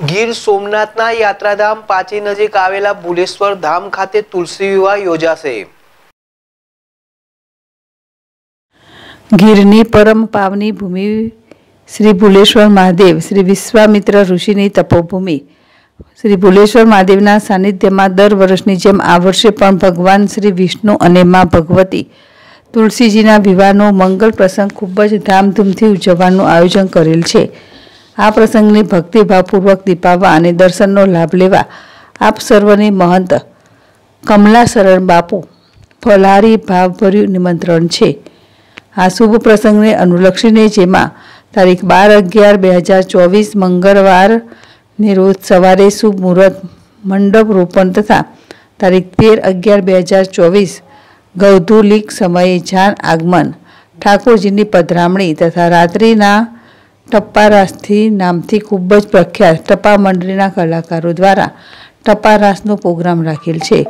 ગીર સોમનાથના યાત્રાધામ પાછી નજીક આવેલા બુલેશ્વર ધામ ખાતે તુલસી વિવાહ યોજાશે. ગીરની પરમ પાવની ભૂમિ શ્રી ભુલેશ્વર મહાદેવ, શ્રી વિશ્વામિત્ર ઋષિની તપોભૂમિ. શ્રી ભુલેશ્વર મહાદેવના સાનિધ્યમાં દર વર્ષની જેમ આ વર્ષે પણ ભગવાન શ્રી વિષ્ણુ અને મા ભગવતી તુલસીજીના વિવાહનો મંગલ પ્રસંગ ખૂબ જ ધામધૂમથી ઉજવવાનું આયોજન કરેલ છે. આ પ્રસંગને ભક્તિભાવપૂર્વક દીપાવવા અને દર્શનનો લાભ લેવા આપ સર્વને મહંત કમલા શરણ બાપુ ફલારી ભાવભર્યું નિમંત્રણ છે. આ શુભ પ્રસંગને અનુલક્ષીને જેમાં તારીખ બાર અગિયાર બે હજાર ચોવીસ મંગળવારને રોજ સવારે શુભ મુહૂર્ત, મંડપ રોપણ તથા તારીખ તેર અગિયાર બે હજાર ચોવીસ ગૌધુલિક સમયે જાન આગમન ઠાકોરજીની પધરામણી તથા રાત્રિના ટપ્પારાસથી નામથી ખૂબ જ પ્રખ્યાત ટપ્પા મંડળીના કલાકારો દ્વારા ટપ્પારાસનો પ્રોગ્રામ રાખેલ છે.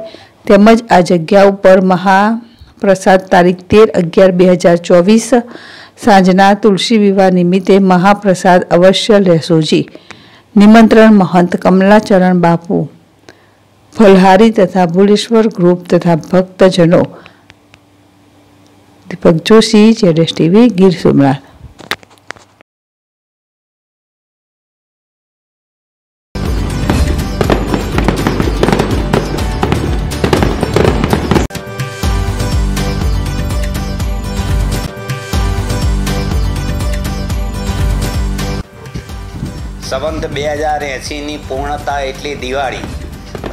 તેમજ આ જગ્યા ઉપર મહાપ્રસાદ તારીખ તેર અગિયાર બે હજાર ચોવીસ સાંજના તુલસી વિવાહ નિમિત્તે મહાપ્રસાદ અવશ્ય લેશોજી નિમંત્રણ મહંત કમલાચરણ બાપુ, ફલહારી તથા ભુલેશ્વર ગ્રુપ તથા ભક્તજનો, દીપક જોશી, જેડેશ ટીવી, ગીર સોમનાથ. સંવંત બે હજાર એંસીની પૂર્ણતા એટલે દિવાળી.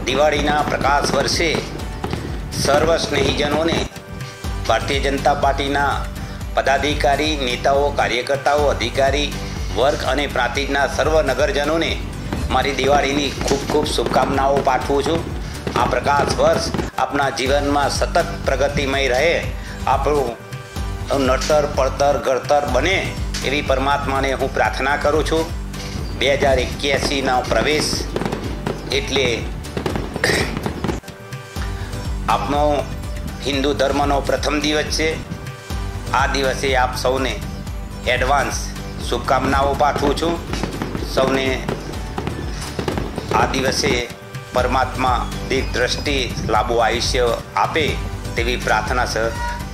દિવાળીના પ્રકાશ વર્ષે સર્વ સ્નેહીજનોને ભારતીય જનતા પાર્ટીના પદાધિકારી, નેતાઓ, કાર્યકર્તાઓ, અધિકારી, વર્ગ અને પ્રાંતિજના સર્વ નગરજનોને મારી દિવાળીની ખૂબ ખૂબ શુભકામનાઓ પાઠવું છું. આ પ્રકાશ વર્ષ આપના જીવનમાં સતત પ્રગતિમય રહે, આપણું નડતર, પડતર, ઘડતર બને એવી પરમાત્માને હું પ્રાર્થના કરું છું. બે હજાર એક્યાસીનો પ્રવેશ એટલે આપનો હિન્દુ ધર્મનો પ્રથમ દિવસ છે. આ દિવસે આપ સૌને એડવાન્સ શુભકામનાઓ પાઠવું છું. સૌને આ દિવસે પરમાત્મા દીર્ઘ દ્રષ્ટિ લાંબુ આયુષ્ય આપે તેવી પ્રાર્થના સહ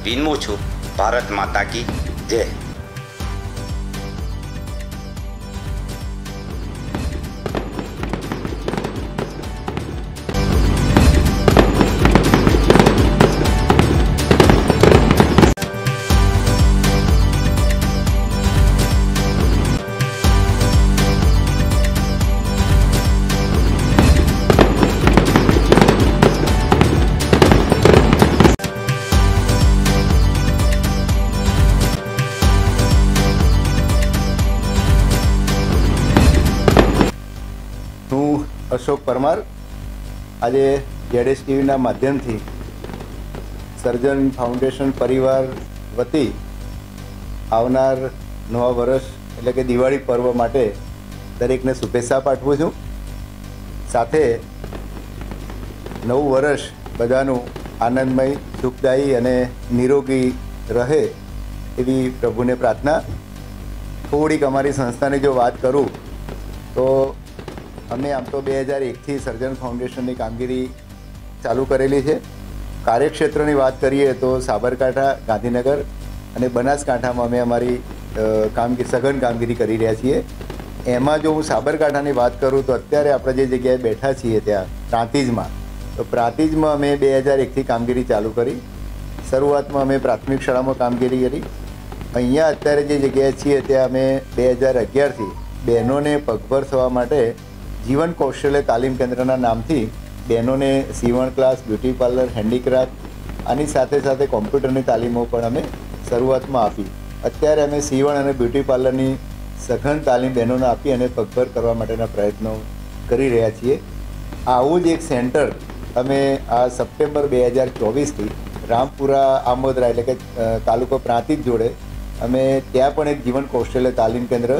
વિનમું છું. ભારત માતા કી જય. અશોક પરમાર. આજે જેડેસ ટીવીના માધ્યમથી સર્જન ફાઉન્ડેશન પરિવાર વતી આવનાર નવા વર્ષ, એટલે કે દિવાળી પર્વ માટે દરેકને શુભેચ્છા પાઠવું છું. સાથે નવું વર્ષ બધાનું આનંદમય, સુખદાયી અને નિરોગી રહે એવી પ્રભુને પ્રાર્થના. થોડીક અમારી સંસ્થાની જો વાત કરું, તો અમે આમ તો બે હજાર એકથી સર્જન ફાઉન્ડેશનની કામગીરી ચાલુ કરેલી છે. કાર્યક્ષેત્રની વાત કરીએ તો સાબરકાંઠા, ગાંધીનગર અને બનાસકાંઠામાં અમે અમારી કામગીરી સઘન કામગીરી કરી રહ્યા છીએ. એમાં જો હું સાબરકાંઠાની વાત કરું તો અત્યારે આપણે જે જગ્યાએ બેઠા છીએ ત્યાં, પ્રાંતિજમાં, તો પ્રાંતિજમાં અમે બે હજાર એકથી કામગીરી ચાલુ કરી. શરૂઆતમાં અમે પ્રાથમિક શાળામાં કામગીરી કરી. અહીંયા અત્યારે જે જગ્યાએ છીએ ત્યાં અમે બે હજાર અગિયારથી બહેનોને પગભર થવા માટે જીવન કૌશલ્ય તાલીમ કેન્દ્રના નામથી બહેનોને સીવણ ક્લાસ, બ્યુટી પાર્લર, હેન્ડીક્રાફ્ટ આની સાથે સાથે કોમ્પ્યુટરની તાલીમો પણ અમે શરૂઆતમાં આપી. અત્યારે અમે સીવણ અને બ્યુટી પાર્લરની સઘન તાલીમ બહેનોને આપી અને પગભર કરવા માટેના પ્રયત્નો કરી રહ્યા છીએ. આવું જ એક સેન્ટર અમે આ સપ્ટેમ્બર બે હજાર ચોવીસથી રામપુરા, આમોદરા એટલે કે તાલુકો પ્રાંતિજ જોડે અમે ત્યાં પણ એક જીવન કૌશલ્ય તાલીમ કેન્દ્ર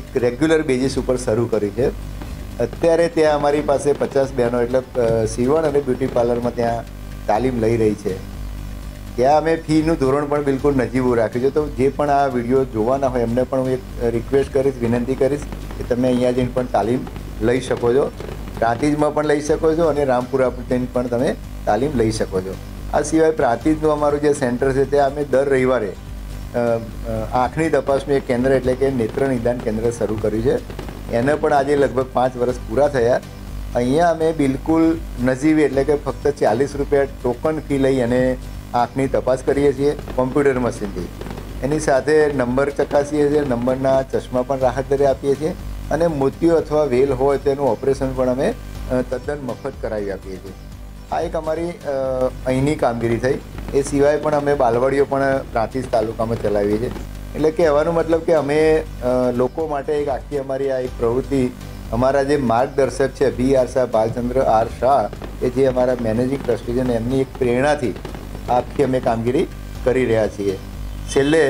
એક રેગ્યુલર બેઝિસ ઉપર શરૂ કરી છે. અત્યારે ત્યાં અમારી પાસે પચાસ બહેનો એટલે સીવણ અને બ્યુટી પાર્લરમાં ત્યાં તાલીમ લઈ રહી છે. ત્યાં અમે ફીનું ધોરણ પણ બિલકુલ નજીવું રાખ્યું છે. તો જે પણ આ વીડિયો જોવાના હોય, એમને પણ હું એક રિક્વેસ્ટ કરીશ, વિનંતી કરીશ કે તમે અહીંયા જઈને પણ તાલીમ લઈ શકો છો. પ્રાંતિજમાં પણ લઈ શકો છો અને રામપુરા જઈને પણ તમે તાલીમ લઈ શકો છો. આ સિવાય પ્રાંતિજનું અમારું જે સેન્ટર છે, ત્યાં અમે દર રવિવારે આંખની તપાસનું એક કેન્દ્ર એટલે કે નેત્ર નિદાન કેન્દ્ર શરૂ કર્યું છે. એને પણ આજે લગભગ પાંચ વર્ષ પૂરા થયા. અહીંયા અમે બિલકુલ નજીવી, એટલે કે ફક્ત ચાલીસ રૂપિયા ટોકન ફી લઈ અને આંખની તપાસ કરીએ છીએ કોમ્પ્યુટર મશીનથી એની સાથે નંબર ચકાસીએ છીએ, નંબરના ચશ્મા પણ રાહત દરે આપીએ છીએ અને મોતિયો અથવા વેલ હોય તેનું ઓપરેશન પણ અમે તદ્દન મફત કરાવી આપીએ છીએ. આ એક અમારી અહીંની કામગીરી થઈ. એ સિવાય પણ અમે બાલવાડીઓ પણ પ્રાંતિજ તાલુકામાં ચલાવીએ છીએ. એટલે કહેવાનો મતલબ કે અમે લોકો માટે એક આખી અમારી આ એક પ્રવૃત્તિ, અમારા જે માર્ગદર્શક છે B R Shah, Bhalchandra R Shah કે જે અમારા મેનેજિંગ ટ્રસ્ટી છે એમની એક પ્રેરણાથી આખી અમે કામગીરી કરી રહ્યા છીએ. છેલ્લે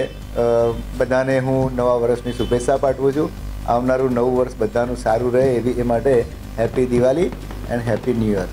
બધાને હું નવા વર્ષની શુભેચ્છા પાઠવું છું. આવનારું નવું વર્ષ બધાનું સારું રહે એવી એ માટે happy Diwali and happy new year